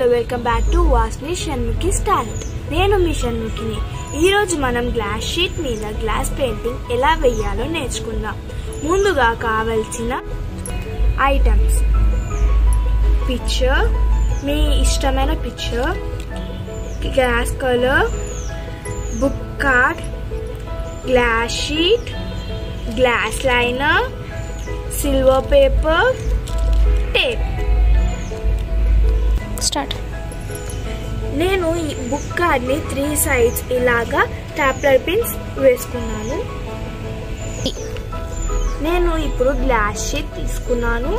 Hello welcome back to Vasni Shanmukhi talent నేను మీ షణ్ముఖిని. ఈరోజు మనం గ్లాస్ షీట్ మీద గ్లాస్ పెయింటింగ్ ఎలా వేయాలో నేర్చుకుందాం. ముందుగా కావలసిన ఐటమ్స్. పిక్చర్ మీ ఇష్టమైన picture glass colour book card glass sheet glass liner silver paper tape. Start. నేను ఈ బుక్ కార్డ్ని త్రీ సైడ్స్ ఇలాగా టాప్లర్ పిన్స్ వేసుకున్నాను. నేను ఇప్పుడు గ్లాస్ షీట్ తీసుకున్నాను.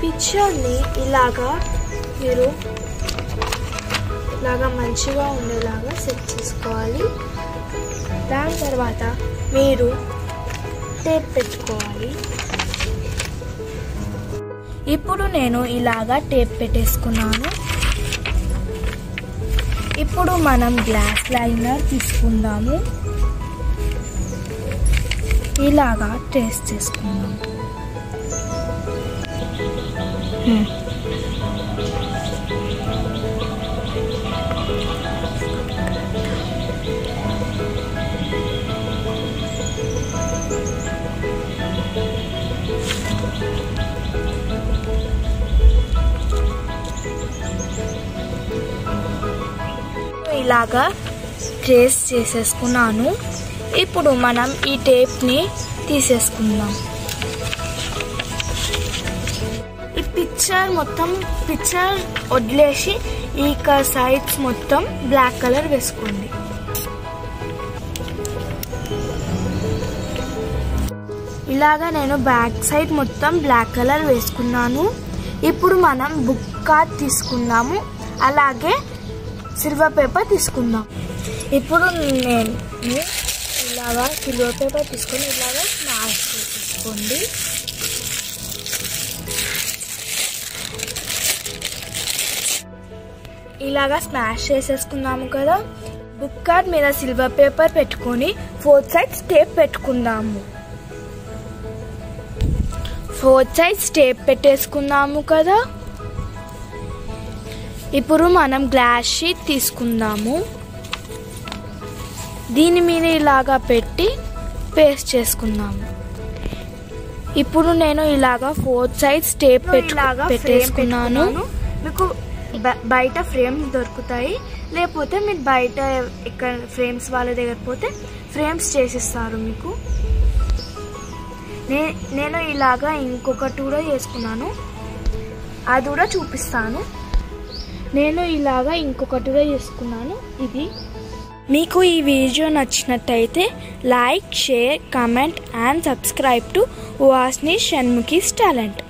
పిక్చర్ని ఇలాగా మీరు ఇలాగా మంచిగా ఉండేలాగా సెట్ చేసుకోవాలి. దాని తర్వాత మీరు టేప్ పెట్టుకోవాలి. ఇప్పుడు నేను ఇలాగా టేప్ పెట్టేసుకున్నాను. ఇప్పుడు మనం గ్లాస్ లైనర్ తీసుకుందాము. ఇలాగా ట్రేస్ చేసుకుందాం. లాగా ట్రేస్ చేసేసుకున్నాను. ఇప్పుడు మనం ఈ టేప్ని తీసేసుకుందాం. ఈ పిక్చర్ మొత్తం పిక్చర్ వదిలేసి ఈ సైడ్స్ మొత్తం బ్లాక్ కలర్ వేసుకోండి. ఇలాగా నేను బ్యాక్ సైడ్ మొత్తం బ్లాక్ కలర్ వేసుకున్నాను. ఇప్పుడు మనం బుక్ కార్డ్ తీసుకున్నాము అలాగే సిల్వర్ పేపర్ తీసుకుందాం. ఇప్పుడు నేను ఇలాగా సిల్వర్ పేపర్ తీసుకొని ఇలాగా స్మాష్ చేసుకోండి ఇలాగా స్మాష్ చేసేసుకున్నాము కదా. బుక్ కార్డ్ మీద సిల్వర్ పేపర్ పెట్టుకొని ఫోర్త్ సైడ్ టేప్ పెట్టుకుందాము. ఫోర్త్ సైడ్ టేప్ పెట్టేసుకున్నాము కదా. ఇప్పుడు మనం గ్లాస్ షీట్ తీసుకుందాము. దీని మీద ఇలాగా పెట్టి పేస్ట్ చేసుకుందాము. ఇప్పుడు నేను ఇలాగా ఫోర్త్ సైడ్స్ టేప్ పెట్టేసుకున్నాను. మీకు బయట ఫ్రేమ్స్ దొరుకుతాయి. లేకపోతే మీరు బయట ఇక్కడ ఫ్రేమ్స్ వాళ్ళ దగ్గర పోతే ఫ్రేమ్స్ చేసిస్తారు మీకు. నే నేను ఇలాగా ఇంకొకటి కూడా చేసుకున్నాను అది కూడా చూపిస్తాను. నేను ఇలాగా ఇంకొకటి కూడా చేసుకున్నాను. ఇది. మీకు ఈ వీడియో నచ్చినట్టయితే like share comment and subscribe to Vasni Shanmukhi's talent.